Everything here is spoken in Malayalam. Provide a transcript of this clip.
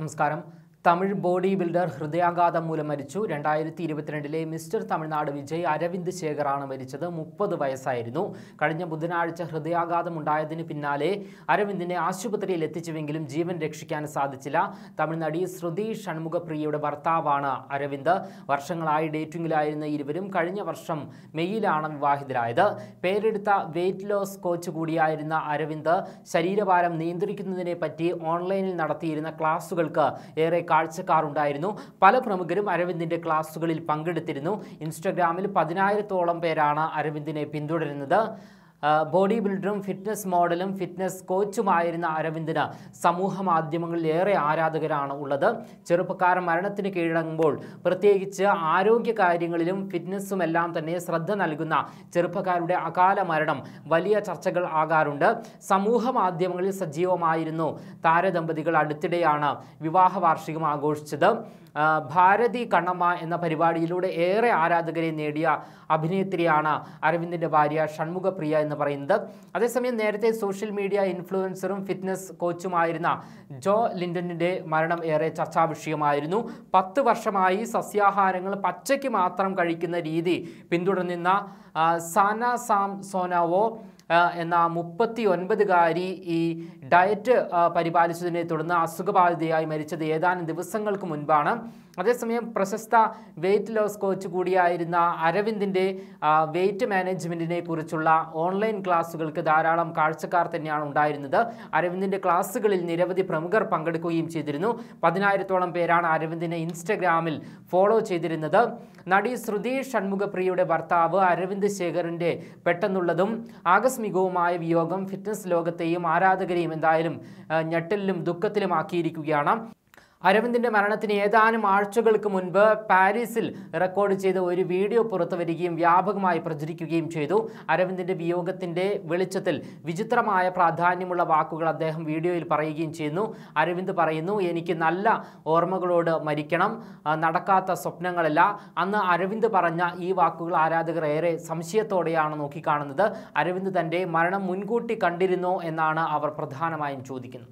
നമസ്കാരം. തമിഴ് ബോഡി ബിൽഡർ ഹൃദയാഘാതം മൂലം മരിച്ചു. രണ്ടായിരത്തി ഇരുപത്തിരണ്ടിലെ മിസ്റ്റർ തമിഴ്നാട് വിജയ് അരവിന്ദ് ശേഖറാണ് മരിച്ചത്. മുപ്പത് വയസ്സായിരുന്നു. കഴിഞ്ഞ ബുധനാഴ്ച ഹൃദയാഘാതം ഉണ്ടായതിന് പിന്നാലെ അരവിന്ദിനെ ആശുപത്രിയിൽ എത്തിച്ചുവെങ്കിലും ജീവൻ രക്ഷിക്കാൻ സാധിച്ചില്ല. തമിഴ്നടി ശ്രുതി ഷൺമുഖപ്രിയയുടെ ഭർത്താവാണ് അരവിന്ദ്. വർഷങ്ങളായി ഡേറ്റിംഗിലായിരുന്ന ഇരുവരും കഴിഞ്ഞ വർഷം മെയ്യിലാണ് വിവാഹിതരായത്. പേരെടുത്ത വെയിറ്റ് ലോസ് കോച്ച് കൂടിയായിരുന്ന അരവിന്ദ് ശരീരഭാരം നിയന്ത്രിക്കുന്നതിനെ പറ്റി ഓൺലൈനിൽ നടത്തിയിരുന്ന ക്ലാസുകൾക്ക് ഏറെ കാഴ്ചക്കാരുണ്ടായിരുന്നു. പല പ്രമുഖരും അരവിന്ദിന്റെ ക്ലാസുകളിൽ പങ്കെടുത്തിരുന്നു. ഇൻസ്റ്റഗ്രാമിൽ പതിനായിരത്തോളം പേരാണ് അരവിന്ദിനെ പിന്തുടരുന്നത്. ബോഡി ബിൽഡറും ഫിറ്റ്നസ് മോഡലും ഫിറ്റ്നസ് കോച്ചുമായിരുന്ന അരവിന്ദിന് സമൂഹ മാധ്യമങ്ങളിൽ ഏറെ ആരാധകരാണ് ഉള്ളത്. ചെറുപ്പക്കാരൻ മരണത്തിന് കീഴടങ്ങുമ്പോൾ പ്രത്യേകിച്ച് ആരോഗ്യ കാര്യങ്ങളിലും ഫിറ്റ്നസ്സും എല്ലാം തന്നെ ശ്രദ്ധ നൽകുന്ന ചെറുപ്പക്കാരുടെ അകാല മരണം വലിയ ചർച്ചകൾ ആകാറുണ്ട്. സമൂഹ മാധ്യമങ്ങളിൽ സജീവമായിരുന്നു. താരദമ്പതികൾ അടുത്തിടെയാണ് വിവാഹ വാർഷികം ആഘോഷിച്ചത്. ഭാരതി കണ്ണമ്മ എന്ന പരിപാടിയിലൂടെ ഏറെ ആരാധകരെ നേടിയ അഭിനേത്രിയാണ് അരവിന്ദിന്റെ ഭാര്യ ഷൺമുഖപ്രിയ എന്ന് പറയുന്നത്. അതേസമയം നേരത്തെ സോഷ്യൽ മീഡിയ ഇൻഫ്ലുവൻസറും ഫിറ്റ്നസ് കോച്ചുമായിരുന്ന ജോ ലിൻഡനിന്റെ മരണം ഏറെ ചർച്ചാ വിഷയമായിരുന്നു. പത്ത് വർഷമായി സസ്യാഹാരങ്ങൾ പച്ചയ്ക്ക് മാത്രം കഴിക്കുന്ന രീതി പിന്തുടർന്നിരുന്ന സാന സാം സോനാവോ എന്ന മുപ്പത്തി ഒൻപതുകാരി ഈ ഡയറ്റ് പരിപാലിച്ചതിനെ തുടർന്ന് അസുഖബാധിതയായി മരിച്ചത് ഏതാനും ദിവസങ്ങൾക്ക് മുൻപാണ്. അതേസമയം പ്രശസ്ത വെയിറ്റ് ലോസ് കോച്ച് കൂടിയായിരുന്ന അരവിന്ദിന്റെ വെയിറ്റ് മാനേജ്മെന്റിനെ കുറിച്ചുള്ള ഓൺലൈൻ ക്ലാസ്സുകൾക്ക് ധാരാളം കാഴ്ചക്കാർ തന്നെയാണ് ഉണ്ടായിരുന്നത്. അരവിന്ദിന്റെ ക്ലാസ്സുകളിൽ നിരവധി പ്രമുഖർ പങ്കെടുക്കുകയും ചെയ്തിരുന്നു. പതിനായിരത്തോളം പേരാണ് അരവിന്ദിനെ ഇൻസ്റ്റഗ്രാമിൽ ഫോളോ ചെയ്തിരുന്നത്. നടി ശ്രുതി ഷൺമുഖപ്രിയയുടെ ഭർത്താവ് അരവിന്ദ് ശേഖറിന്റെ പെട്ടെന്നുള്ളതും ആകസ്മികവുമായ വിയോഗം ഫിറ്റ്നസ് ലോകത്തെയും ആരാധകരെയും എന്തായാലും ഞെട്ടലിലും ദുഃഖത്തിലും ആക്കിയിരിക്കുകയാണ്. അരവിന്ദിന്റെ മരണത്തിന് ഏതാനും ആഴ്ചകൾക്ക് മുൻപ് പാരീസിൽ റെക്കോർഡ് ചെയ്ത ഒരു വീഡിയോ പുറത്തുവരികയും വ്യാപകമായി പ്രചരിക്കുകയും ചെയ്തു. അരവിന്ദിന്റെ വിയോഗത്തിന്റെ വെളിച്ചത്തിൽ വിചിത്രമായ പ്രാധാന്യമുള്ള വാക്കുകൾ അദ്ദേഹം വീഡിയോയിൽ പറയുകയും ചെയ്യുന്നു. അരവിന്ദ് പറയുന്നു എനിക്ക് നല്ല ഓർമ്മകളോട് മരിക്കണം. നടക്കാത്ത സ്വപ്നങ്ങളല്ല. അന്ന് അരവിന്ദ് പറഞ്ഞ ഈ വാക്കുകൾ ആരാധകർ ഏറെ സംശയത്തോടെയാണ് നോക്കിക്കാണുന്നത്. അരവിന്ദ് തന്റെ മരണം മുൻകൂട്ടി കണ്ടിരുന്നോ എന്നാണ് അവർ പ്രധാനമായും ചോദിക്കുന്നത്.